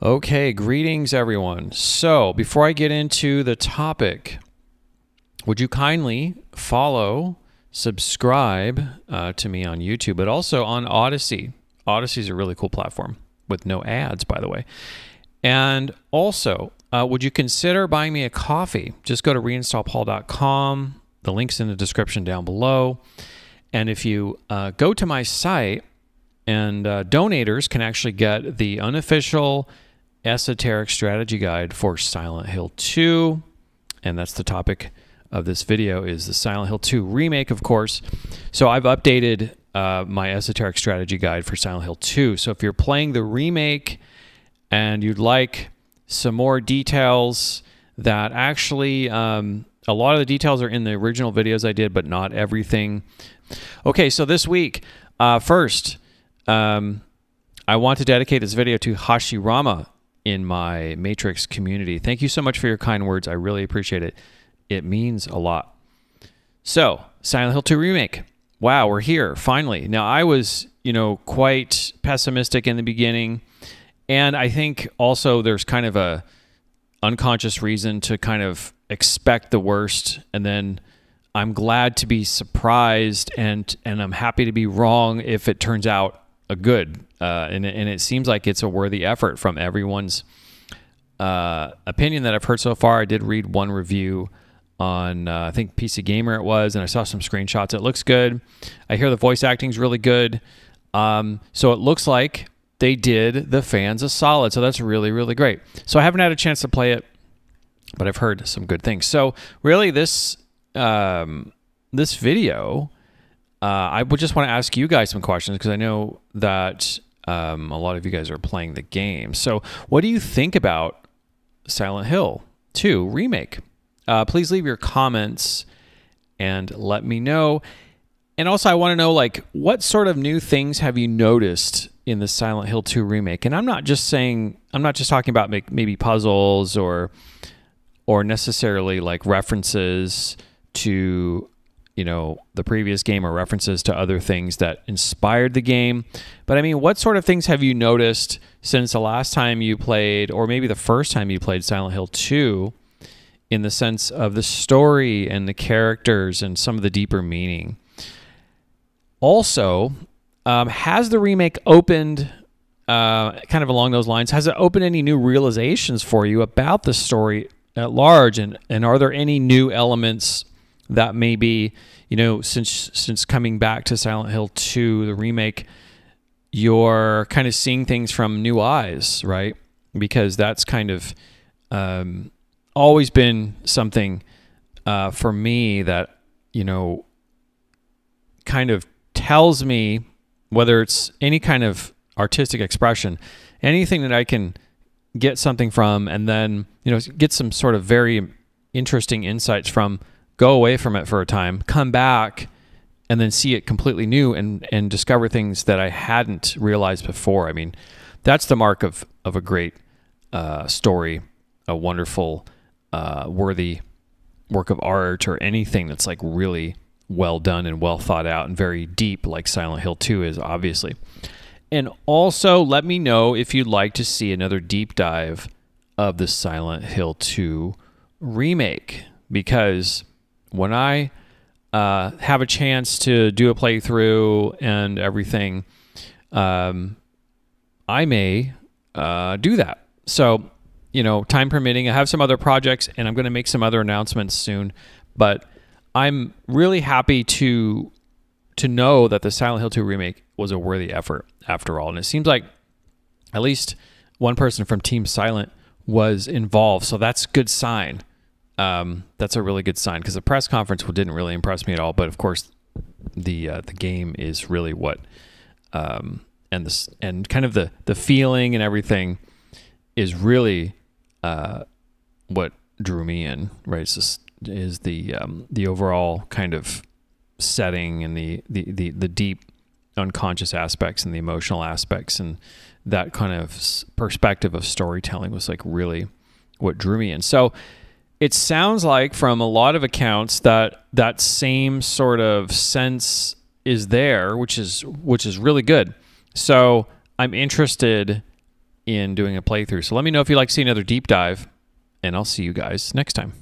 Okay, greetings everyone. So, before I get into the topic, would you kindly follow, subscribe uh, to me on YouTube, but also on Odysee? Odysee is a really cool platform with no ads, by the way. And also, uh, would you consider buying me a coffee? Just go to reinstallpaul.com. The link's in the description down below. And if you uh, go to my site, and uh, donators can actually get the unofficial esoteric strategy guide for Silent Hill 2. And that's the topic of this video is the Silent Hill 2 remake, of course. So I've updated uh, my esoteric strategy guide for Silent Hill 2. So if you're playing the remake and you'd like some more details that actually um, a lot of the details are in the original videos I did, but not everything. Okay, so this week, uh, first, um, I want to dedicate this video to Hashirama in my Matrix community. Thank you so much for your kind words. I really appreciate it. It means a lot. So, Silent Hill 2 Remake. Wow, we're here finally. Now, I was, you know, quite pessimistic in the beginning. And I think also there's kind of a unconscious reason to kind of expect the worst and then I'm glad to be surprised and and I'm happy to be wrong if it turns out a good uh, and, and it seems like it's a worthy effort from everyone's uh, opinion that I've heard so far. I did read one review on uh, I think PC Gamer it was, and I saw some screenshots. It looks good. I hear the voice acting is really good. Um, so it looks like they did the fans a solid. So that's really really great. So I haven't had a chance to play it, but I've heard some good things. So really this um, this video. Uh, I would just want to ask you guys some questions because I know that um, a lot of you guys are playing the game. So, what do you think about Silent Hill 2 Remake? Uh, please leave your comments and let me know. And also, I want to know like what sort of new things have you noticed in the Silent Hill 2 remake? And I'm not just saying I'm not just talking about maybe puzzles or or necessarily like references to you know the previous game or references to other things that inspired the game. But i mean what sort of things have you noticed since the last time you played or maybe the first time you played silent hill 2 in the sense of the story and the characters and some of the deeper meaning? Also um, has the remake opened uh, kind of along those lines has it opened any new realizations for you about the story at large? And, and are there any new elements that maybe you know since since coming back to Silent Hill 2 the remake you're kind of seeing things from new eyes right? Because that's kind of um, always been something uh, for me that you know kind of tells me whether it's any kind of artistic expression anything that I can get something from and then you know get some sort of very interesting insights from go away from it for a time, come back, and then see it completely new and and discover things that I hadn't realized before. I mean, that's the mark of of a great uh, story, a wonderful, uh, worthy work of art, or anything that's like really well done and well thought out and very deep, like Silent Hill 2 is obviously. And also, let me know if you'd like to see another deep dive of the Silent Hill 2 remake because when I uh, have a chance to do a playthrough and everything, um, I may uh, do that. So, you know, time permitting, I have some other projects and I'm going to make some other announcements soon. But I'm really happy to to know that the Silent Hill 2 remake was a worthy effort after all. And it seems like at least one person from Team Silent was involved. So that's good sign um, that's a really good sign because the press conference didn't really impress me at all. But of course, the uh, the game is really what um, and this and kind of the the feeling and everything is really uh, what drew me in. Right, it's just, is the um, the overall kind of setting and the, the the the deep unconscious aspects and the emotional aspects and that kind of perspective of storytelling was like really what drew me in. So it sounds like from a lot of accounts that that same sort of sense is there, which is which is really good. So I'm interested in doing a playthrough. So let me know if you'd like to see another deep dive, and I'll see you guys next time.